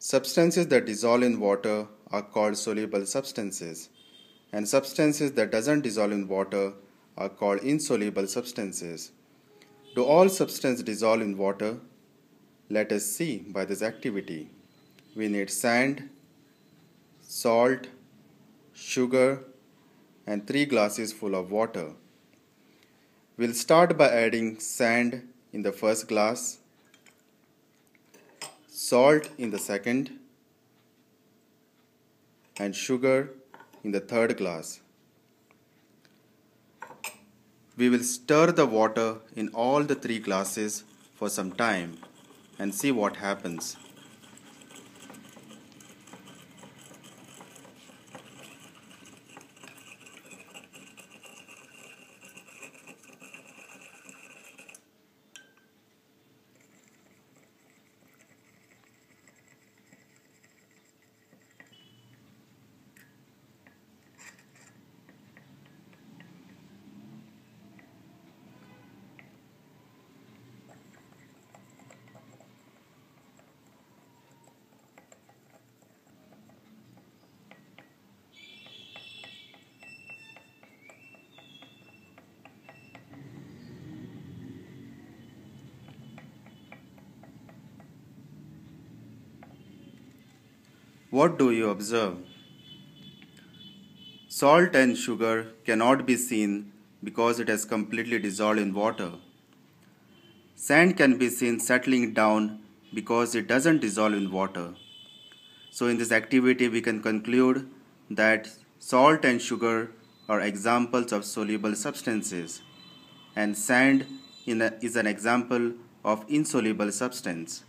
Substances that dissolve in water are called soluble substances and substances that doesn't dissolve in water are called insoluble substances. Do all substances dissolve in water? Let us see by this activity. We need sand, salt, sugar and 3 glasses full of water. We'll start by adding sand in the first glass, salt in the second and sugar in the third glass. We will stir the water in all the three glasses for some time and see what happens. What do you observe? Salt and sugar cannot be seen because it has completely dissolved in water. Sand can be seen settling down because it doesn't dissolve in water. So in this activity we can conclude that salt and sugar are examples of soluble substances and sand a, is an example of insoluble substance.